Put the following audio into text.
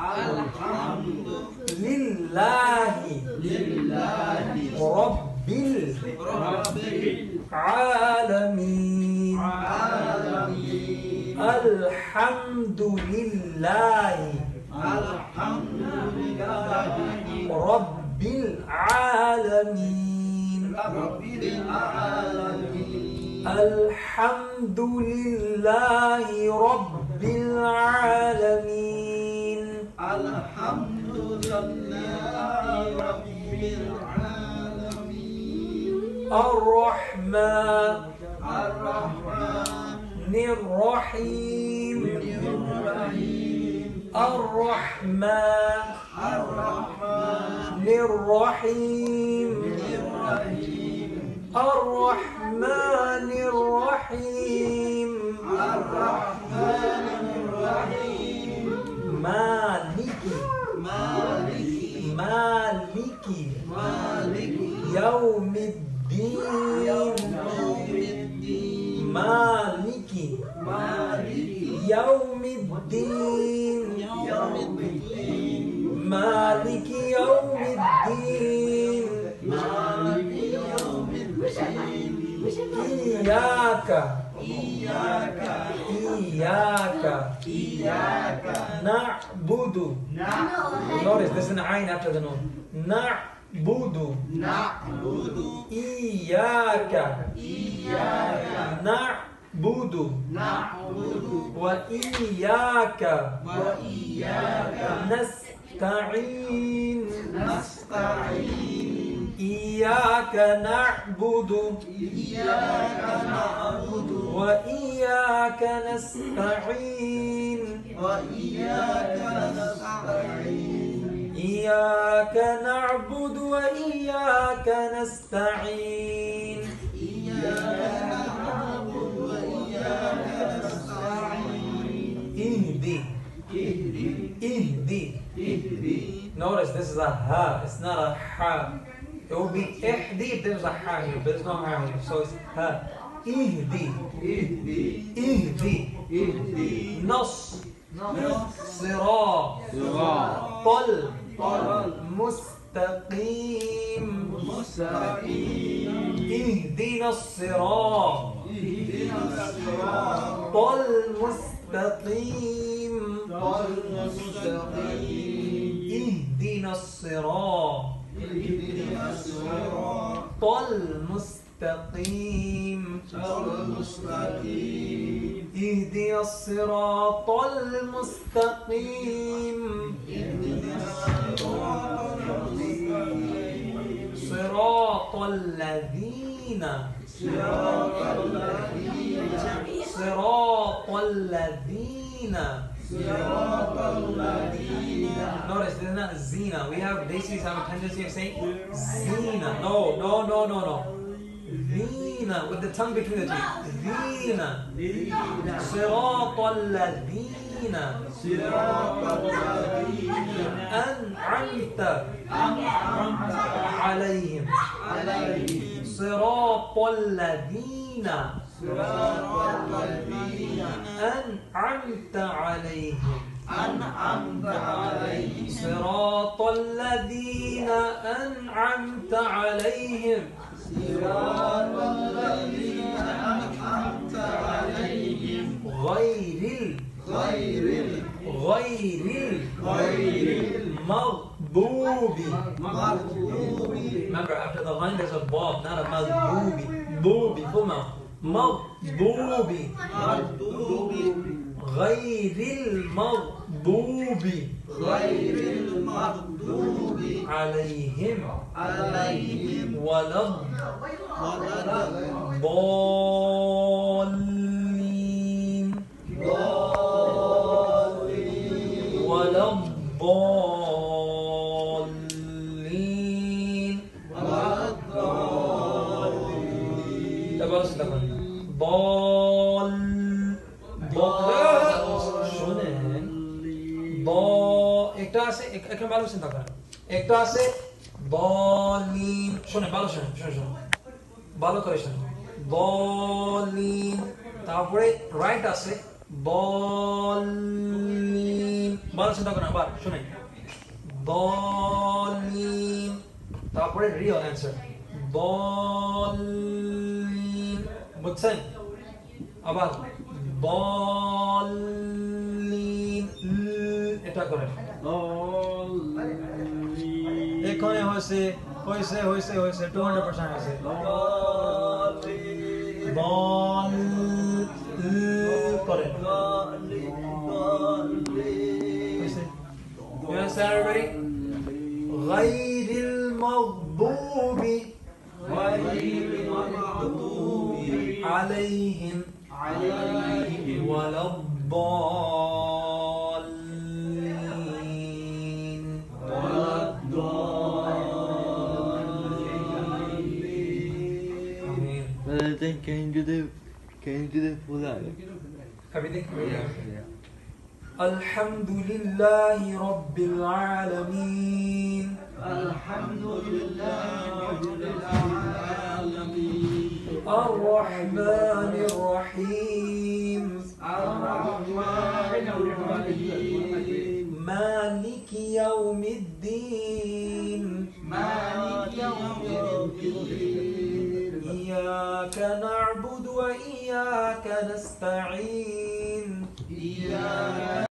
الحمد لله. لله رب العالمين. الحمد لله الحمد لله رب العالمين. رب العالمين. الحمد لله رب العالمين. الحمد لله رب العالمين. الرحمن الرحمن الرحيم. الرحمن الرحمن الرحيم. الرحمن الرحيم. الرحمن الرحيم. مالك مالك مالك مالك يوم الدين يوم الدين مالك مالك يوم الدين يوم الدين مالك يوم الدين مالك يوم الدين إياك إياك إياك إياك نعبد نعبد Notice there's an ayn after the noon. نعبد نعبد إياك إياك نعبد نعبد وإياك وإياك نستعين نستعين إياك نعبد. إياك نعبد وإياك نستعين. وإياك نستعين إياك نعبد وإياك نستعين. إياك نعبد وإياك نستعين اهدي اهدي. اهدي. اهدي. Notice this is a ha, it's not a ha. It will be there's no ha here. So it's ha. Ihdi, اهدي ihdi. اهدي نص صراط صراط طل طل مستقيم مستقيم اهدنا الصراط اهدنا الصراط طل مستقيم المستقيم اهدنا الصراط اهدنا الصراط طل مستقيم المستقيم اهدنا الصراط المستقيم. الصراط المستقيم صراط الذين صراط الذين صراط الذين. صراط الذين. Notice there's not zina. We have basically have a tendency of saying zina. No, no, no, no, no. Zina with the tongue between the teeth. Zina. صراط الذين صراط الذين أنعمت أنعمت عليهم عليهم صراط الذين صراط الذين أنعمت عليهم أنعمت عليهم صراط الذين أنعمت عليهم صراط الذين أنعمت عليهم غير غير غير غير المغضوب المغضوب Remember, after the line there's a bob, not a. Booby, full mouth. Maghdubi. مغضوب غير المغضوب. غير المغضوب. عليهم. عليهم. ولا الضالين. ولا الضالين. ولا الضالين ضال ضال আছে এখানে ভালো চিন্তা করেন একটা আছে দলিন শুনে ভালো শুনে শুনে শুনে ভালো করে শুনে দলিন তারপরে রাইট আছে বলিন ভালো চিন্তা করেন আবার, শুনেন। বলিন তারপরে রিয়েল অ্যান্সার বলিন বুঝছেন? আবার বলিন এটা করেন। এখানে হয়েছে হয়েছে হয়েছে হয়েছে টু হান্ড্রেড পার্সেন্ট হয়েছে বল করেন হয়েছে You understand everybody? غير المغضوب عليهم ولا الضالين Brother, then can you do the can you do the full out? Everything? الحمد لله رب العالمين الحمد لله رب العالمين الرحمن الرحيم الرحمن الرحيم مالك يوم الدين مالك نستعين.